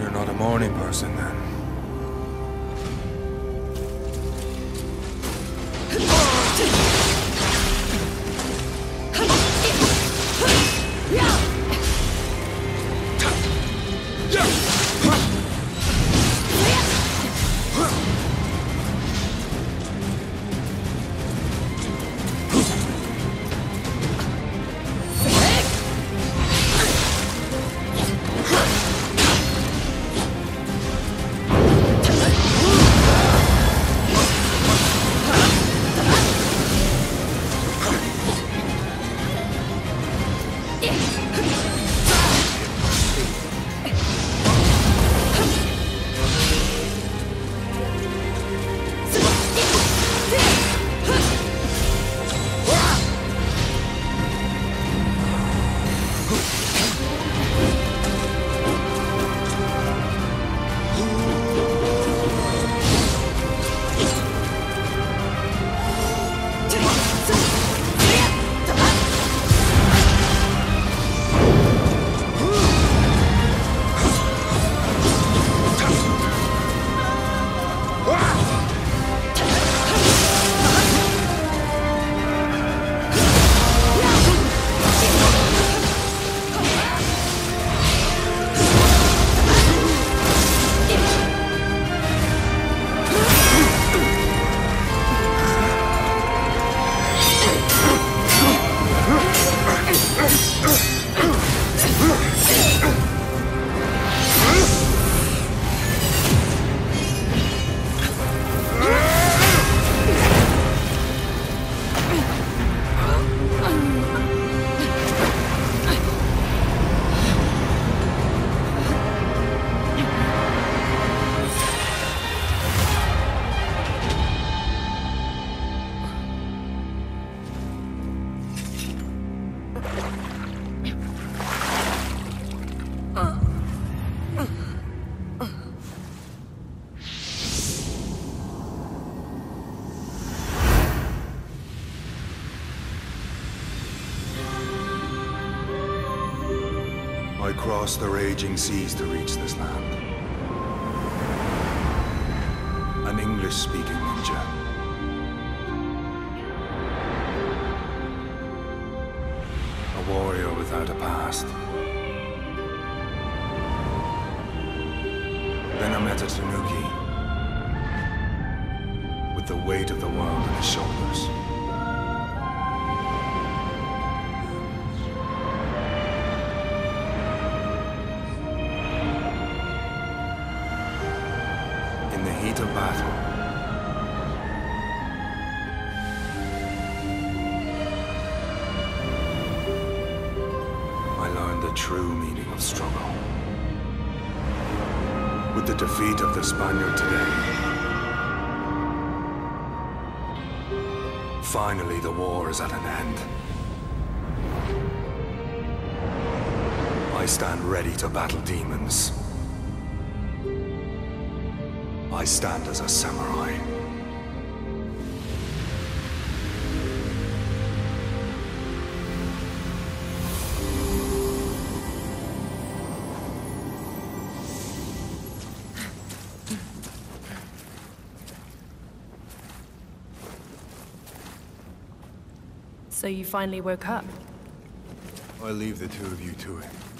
you're not a morning person then. Yes! I crossed the raging seas to reach this land. An English-speaking ninja. A warrior without a past. Then I met a Tanuki. With the weight of the world on his shoulders. The true meaning of struggle. With the defeat of the Spaniard today, finally the war is at an end. I stand ready to battle demons. I stand as a samurai. So you finally woke up? I'll leave the two of you to it.